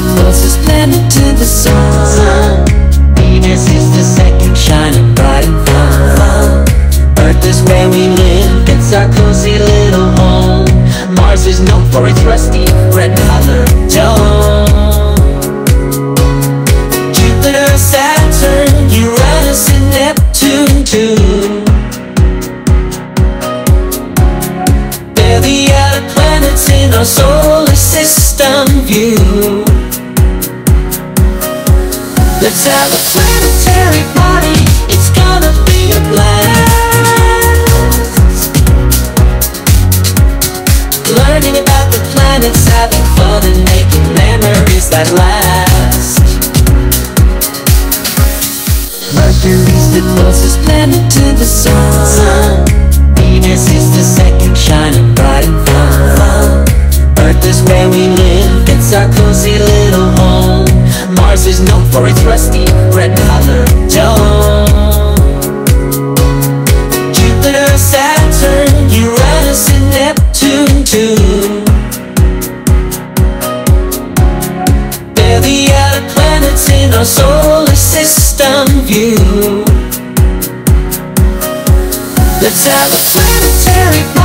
it was planet to the sun. sun. Venus is the second shining bright and fun. Earth is where we live, it's our cozy little home. Mars is known for its rusty red color dome. Jupiter, Saturn, Uranus, and Neptune too. They're the outer planets in our solar system view. Have a planetary party. It's gonna be a blast. Learning about the planets, having fun, and making memories that last. Mercury's the closest planet to the sun. Venus is the second, shining bright and fun. Earth is where we live, it's our cozy little home. Mars is known for its rusty red color tone. Jupiter, Saturn, Uranus, and Neptune too. They're the other planets in our solar system view. Let's have a planetary